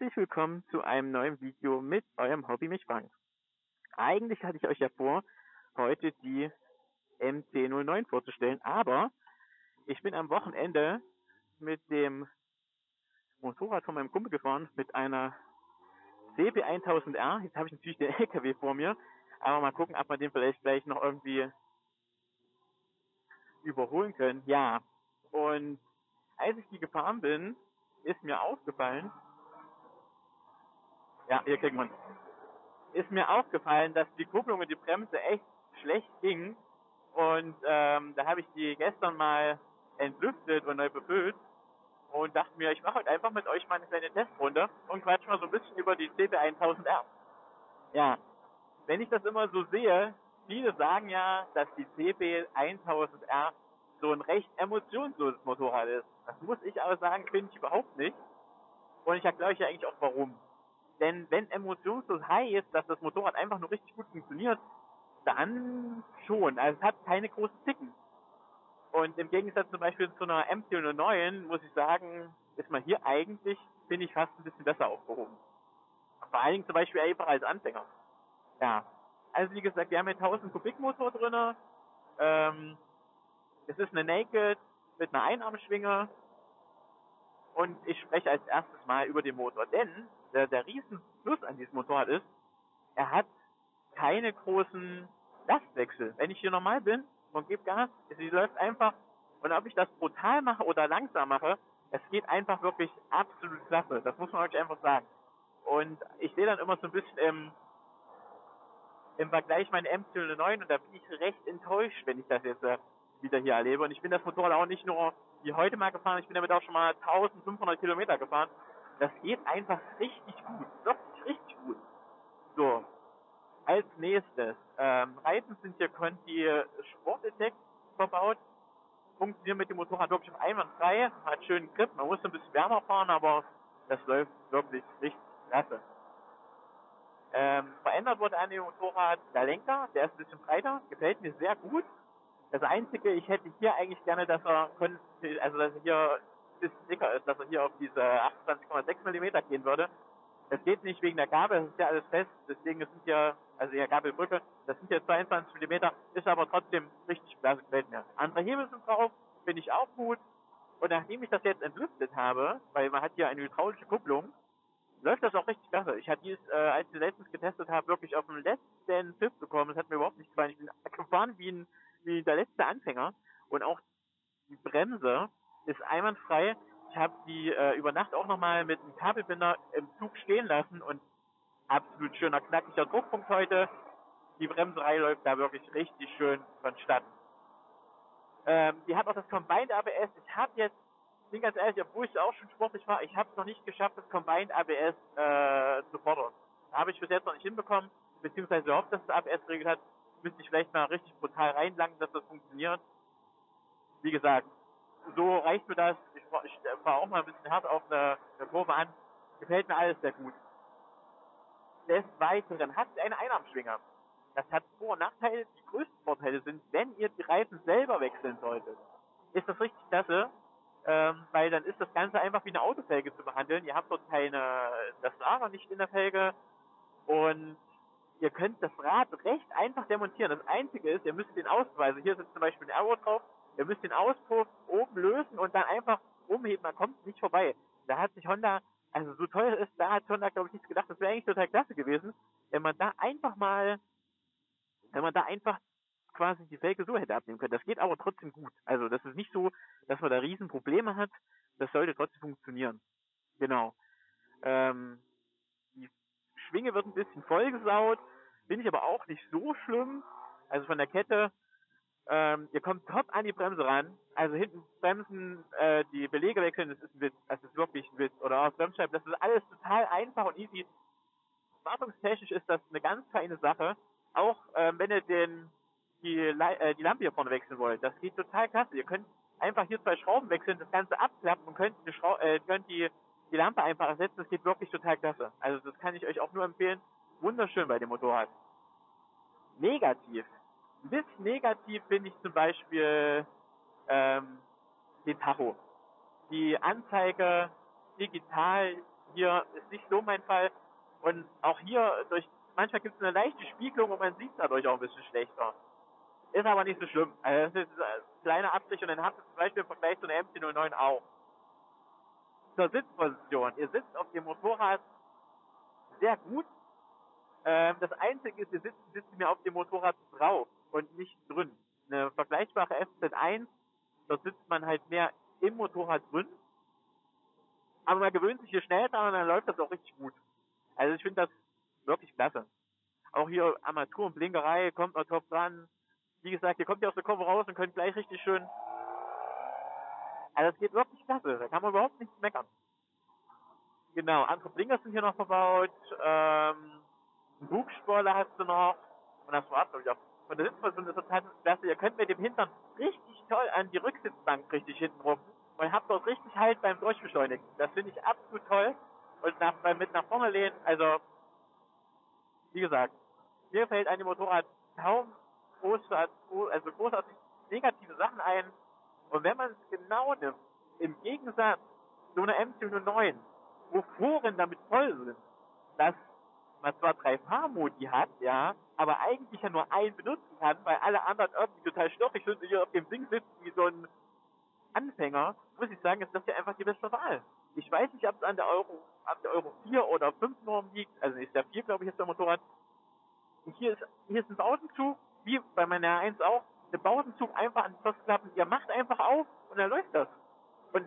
Herzlich willkommen zu einem neuen Video mit eurem Hobby mich Bank. Eigentlich hatte ich euch ja vor, heute die MC09 vorzustellen, aber ich bin am Wochenende mit dem Motorrad von meinem Kumpel gefahren, mit einer CB1000R. Jetzt habe ich natürlich den LKW vor mir, aber mal gucken, ob wir den vielleicht gleich noch irgendwie überholen können. Ja, und als ich die gefahren bin, ist mir aufgefallen, ja, hier kriegt man, ist mir aufgefallen, dass die Kupplung und die Bremse echt schlecht ging. Und ähm, da habe ich die gestern mal entlüftet und neu befüllt und dachte mir, ich mache heute einfach mit euch mal eine kleine Testrunde und quatsch mal so ein bisschen über die CB1000R. Ja, wenn ich das immer so sehe, viele sagen ja, dass die CB1000R so ein recht emotionsloses Motorrad ist. Das muss ich aber sagen, finde ich überhaupt nicht. Und ich erkläre euch ja eigentlich auch warum. Denn wenn emotionslos heißt, dass das Motorrad einfach nur richtig gut funktioniert, dann schon. Also es hat keine großen Ticken. Und im Gegensatz zum Beispiel zu einer MC09 muss ich sagen, ist man hier eigentlich, finde ich, fast ein bisschen besser aufgehoben. Vor allen Dingen zum Beispiel einfach als Anfänger. Ja. Also wie gesagt, wir haben hier 1000 Kubik Motor drinne. Ähm, es ist eine Naked mit einer Einarmschwinge. Und ich spreche als erstes mal über den Motor. Denn der, der riesen Plus an diesem Motorrad ist, er hat keine großen Lastwechsel. Wenn ich hier normal bin und gebe Gas, sie läuft einfach, und ob ich das brutal mache oder langsam mache, es geht einfach wirklich absolut klasse. Das muss man euch einfach sagen. Und ich sehe dann immer so ein bisschen im, im Vergleich meine MC09 und da bin ich recht enttäuscht, wenn ich das jetzt äh, wieder hier erlebe. Und ich bin das Motorrad auch nicht nur wie heute mal gefahren, ich bin damit auch schon mal 1500 Kilometer gefahren. Das geht einfach richtig gut. Wirklich richtig gut. So. Als nächstes, ähm, Reifen sind hier Conti Sport Effect verbaut. Funktioniert mit dem Motorrad wirklich einwandfrei, hat schönen Grip, man muss ein bisschen wärmer fahren, aber das läuft wirklich richtig klasse. Ähm, verändert wurde an dem Motorrad der Lenker, der ist ein bisschen breiter, gefällt mir sehr gut. Das einzige, ich hätte hier eigentlich gerne, dass er, also dass er hier bisschen dicker ist, dass er hier auf diese 28,6 Millimeter gehen würde. Das geht nicht wegen der Gabel, das ist ja alles fest, deswegen sind ja, also die Gabelbrücke, das sind ja 22 Millimeter, ist aber trotzdem richtig klasse, gefällt mir. Andere Hebel sind drauf, finde ich auch gut. Und nachdem ich das jetzt entlüftet habe, weil man hat hier eine hydraulische Kupplung, läuft das auch richtig klasse. Ich hatte dies, äh, als ich letztens getestet habe, wirklich auf dem letzten Pfiff bekommen. Das hat mir überhaupt nicht gefallen. Ich bin gefahren wie ein wie der letzte Anfänger und auch die Bremse ist einwandfrei. Ich habe die äh, über Nacht auch nochmal mit einem Kabelbinder im Zug stehen lassen und absolut schöner, knackiger Druckpunkt heute. Die Bremserei läuft da wirklich richtig schön vonstatten. Ähm, die hat auch das Combined ABS. Ich habe jetzt, bin ganz ehrlich, obwohl ich auch schon sportlich war, ich habe es noch nicht geschafft, das Combined ABS äh, zu fordern. Habe ich bis jetzt noch nicht hinbekommen, beziehungsweise hoffe, dass das ABS regelt hat müsste ich vielleicht mal richtig brutal reinlangen, dass das funktioniert. Wie gesagt, so reicht mir das. Ich, ich fahre auch mal ein bisschen hart auf eine, eine Kurve an. Gefällt mir alles sehr gut. Des Weiteren hat eine Einarmschwinge. Das hat Vor- und Nachteile. Die größten Vorteile sind, wenn ihr die Reifen selber wechseln solltet, ist das richtig klasse, ähm, weil dann ist das Ganze einfach wie eine Autofelge zu behandeln. Ihr habt dort keine, das Lager nicht in der Felge und ihr könnt das Rad recht einfach demontieren. Das Einzige ist, ihr müsst den also hier sitzt zum Beispiel ein Aero drauf, ihr müsst den Auspuff oben lösen und dann einfach umheben, man kommt nicht vorbei. Da hat sich Honda, also so teuer ist, da hat Honda glaube ich nichts gedacht, das wäre eigentlich total klasse gewesen, wenn man da einfach mal, wenn man da einfach quasi die Felge so hätte abnehmen können. Das geht aber trotzdem gut. Also das ist nicht so, dass man da riesen Probleme hat. Das sollte trotzdem funktionieren. Genau. Ähm, Schwinge wird ein bisschen vollgesaut, finde ich aber auch nicht so schlimm. Also von der Kette, ähm, ihr kommt top an die Bremse ran. Also hinten Bremsen, äh, die Belege wechseln, das ist ein Witz. Das ist wirklich ein Witz. Oder auch Bremsscheiben, das ist alles total einfach und easy. Wartungstechnisch ist das eine ganz feine Sache. Auch ähm, wenn ihr den die, äh, die Lampe hier vorne wechseln wollt, das geht total klasse. Ihr könnt einfach hier zwei Schrauben wechseln, das Ganze abklappen und könnt, die, Schrau äh, könnt die die Lampe einfach ersetzen. Das geht wirklich total klasse. Also das kann ich euch auch nur empfehlen. Wunderschön bei dem Motorrad. Negativ. Ein bisschen negativ finde ich zum Beispiel ähm, den Tacho. Die Anzeige digital hier ist nicht so mein Fall. Und auch hier, durch manchmal gibt es eine leichte Spiegelung und man sieht dadurch auch ein bisschen schlechter. Ist aber nicht so schlimm. Also das ist ein kleiner Abstrich und dann habt ihr zum Beispiel im Vergleich zu einer MC09 auch. Zur Sitzposition. Ihr sitzt auf dem Motorrad sehr gut. Ähm, das Einzige ist, ihr sitzt, sitzt mir auf dem Motorrad drauf und nicht drin. Eine vergleichbare FZ1, dort sitzt man halt mehr im Motorrad drin. Aber man gewöhnt sich hier schnell dran und dann läuft das auch richtig gut. Also ich finde das wirklich klasse. Auch hier Armatur und Blinkerei kommt noch top dran. Wie gesagt, ihr kommt ja aus der Kurve raus und könnt gleich richtig schön. Also es geht wirklich klasse. Da kann man überhaupt nichts meckern. Genau, andere Blinker sind hier noch verbaut. Ähm, einen Bugspoiler hast du noch. Und das war's, glaube ich, auch. Von der Sitzposition ist total klasse. Ihr könnt mit dem Hintern richtig toll an die Rücksitzbank richtig hinten rum. Und habt dort richtig Halt beim Durchbeschleunigen. Das finde ich absolut toll. Und nach, beim mit nach vorne lehnen, also, wie gesagt, mir fällt an dem Motorrad kaum großartig, also großartig negative Sachen ein. Und wenn man es genau nimmt, im Gegensatz zu einer MC09, wo Foren damit voll sind, dass man zwar drei Fahrmodi hat, ja, aber eigentlich ja nur einen benutzen kann, weil alle anderen irgendwie total stoffig sind und hier auf dem Ding sitzen wie so ein Anfänger, muss ich sagen, ist das ja einfach die beste Wahl. Ich weiß nicht, ob es an der Euro, an der Euro 4 oder 5 Norm liegt, also ist der 4, glaube ich, ist der Motorrad. Und hier ist, hier ist ein Bausenzug, wie bei meiner 1 auch, der Bausenzug einfach an die Schlossklappen, ihr macht einfach auf und dann läuft das. Und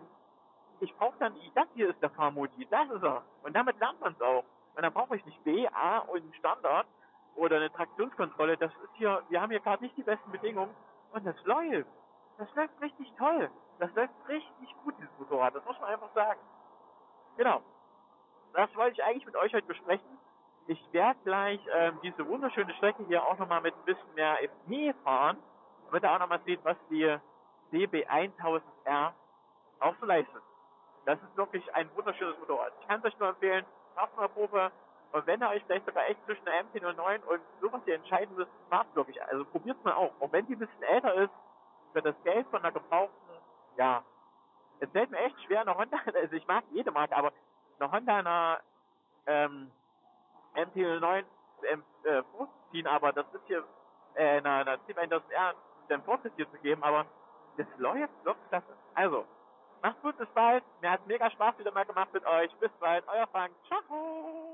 ich brauche dann, das hier ist der Fahrmodi, das ist er. Und damit lernt man es auch. Und dann brauche ich nicht B, A und Standard oder eine Traktionskontrolle. Das ist hier, wir haben hier gerade nicht die besten Bedingungen. Und das läuft. Das läuft richtig toll. Das läuft richtig gut, dieses Motorrad. Das muss man einfach sagen. Genau. Das wollte ich eigentlich mit euch heute besprechen. Ich werde gleich ähm, diese wunderschöne Strecke hier auch nochmal mit ein bisschen mehr FP fahren, damit ihr auch nochmal seht, was die DB1000R auch so leistet. Das ist wirklich ein wunderschönes Motorrad. Ich kann es euch nur empfehlen, macht mal Probe. Und wenn ihr euch vielleicht sogar echt zwischen der MT-09 und sowas hier entscheiden müsst, macht wirklich. Also probiert mal auch. Auch wenn die ein bisschen älter ist, für das Geld von einer gebrauchten, ja. Es fällt mir echt schwer, eine Honda, also ich mag jede Marke, aber eine Honda einer ähm, MT-09 ähm, äh, vorzuziehen, aber das ist hier äh, einer, einer C1R den Vorsitz hier zu geben, aber das läuft wirklich klasse. Also, Macht's gut, bis bald. Mir hat mega Spaß wieder mal gemacht mit euch. Bis bald, euer Frank. Ciao.